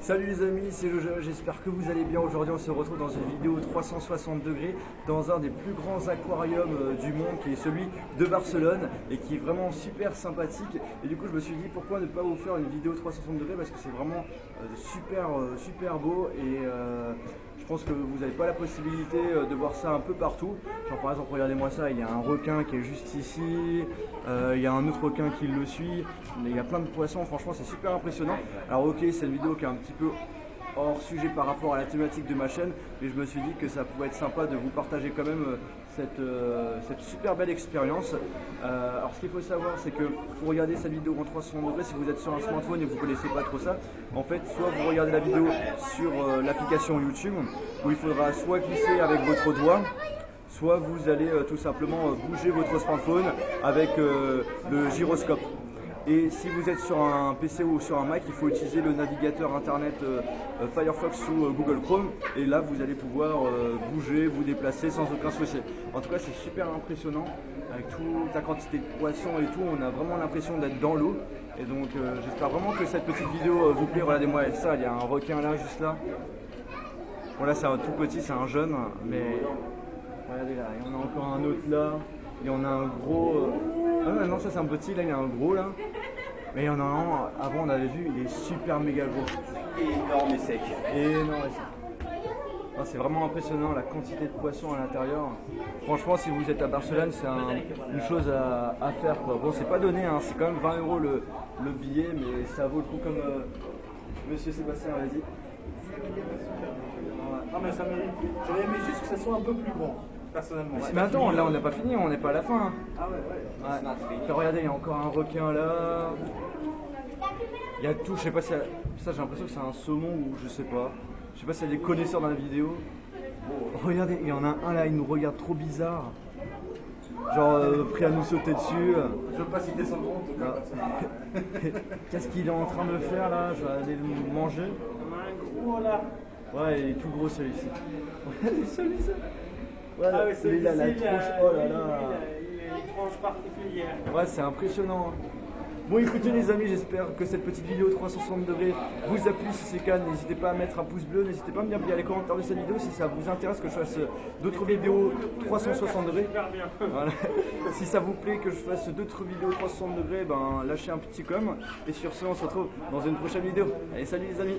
Salut les amis, c'est Jojo, j'espère que vous allez bien. Aujourd'hui on se retrouve dans une vidéo 360 degrés dans un des plus grands aquariums euh, du monde qui est celui de Barcelone et qui est vraiment super sympathique. Et du coup je me suis dit pourquoi ne pas vous faire une vidéo 360 degrés parce que c'est vraiment euh, super, euh, super beau et pense que vous n'avez pas la possibilité de voir ça un peu partout. Genre par exemple regardez-moi ça, il y a un requin qui est juste ici, il y a un autre requin qui le suit, il y a plein de poissons, franchement c'est super impressionnant. Alors ok c'est vidéo qui est un petit peu hors sujet par rapport à la thématique de ma chaîne, mais je me suis dit que ça pouvait être sympa de vous partager quand même euh, cette, euh, cette super belle expérience. Euh, alors ce qu'il faut savoir, c'est que pour regarder cette vidéo en 360 degrés, si vous êtes sur un smartphone et vous ne connaissez pas trop ça, en fait, soit vous regardez la vidéo sur l'application YouTube, où il faudra soit glisser avec votre doigt, soit vous allez tout simplement bouger votre smartphone avec le gyroscope. Et si vous êtes sur un PC ou sur un Mac, il faut utiliser le navigateur internet euh, euh, Firefox ou euh, Google Chrome. Et là, vous allez pouvoir bouger, vous déplacer sans aucun souci. En tout cas, c'est super impressionnant. Avec toute la quantité de poissons et tout, on a vraiment l'impression d'être dans l'eau. Et donc, j'espère vraiment que cette petite vidéo vous plaît. Regardez-moi ça, il y a un requin là, juste là. Bon, là, c'est un tout petit, c'est un jeune. Mais regardez là, il y en a encore un autre là. Il y en a un gros. Ah non, ça c'est un petit, là il y a un gros là. Mais il y en a un, avant on avait vu, il est super méga gros. Énorme et sec. Énorme et sec. C'est vraiment impressionnant la quantité de poissons à l'intérieur. Franchement, si vous êtes à Barcelone, c'est une chose à, faire. Bon, c'est pas donné, hein. c'est quand même 20 euros le, billet, mais ça vaut le coup comme euh, Monsieur Sébastien l'a dit. Non, mais ça mérite. J'aurais aimé juste que ça soit un peu plus grand personnellement. Mais attends, là on n'a pas fini, on n'est pas à la fin. Hein. Ah ouais, ouais. regardez, il y a encore un requin là. Il y a tout, je sais pas si. Ça, j'ai l'impression que c'est un saumon ou je sais pas. Je sais pas s'il y a des connaisseurs dans la vidéo. regardez, il y en a un là, il nous regarde trop bizarre. Genre euh, prêt à nous sauter dessus. Je veux pas citer son nom en tout cas. Qu'est-ce qu'il est en train de faire là? Je vais aller le manger. On a un gros là. Ouais, il est tout gros celui-ci. Regardez celui-ci. Ah oui, il a la tronche, oh là là. Il a une tronche particulière. Ouais, c'est impressionnant. Hein. Bon écoutez les amis, j'espère que cette petite vidéo 360 degrés vous a plu. Si c'est le cas, n'hésitez pas à mettre un pouce bleu, n'hésitez pas à me dire les commentaires de cette vidéo si ça vous intéresse que je fasse d'autres vidéos 360 degrés. si ça vous plaît que je fasse d'autres vidéos 360 degrés, ben lâchez un petit com. Et sur ce, on se retrouve dans une prochaine vidéo. Allez, salut les amis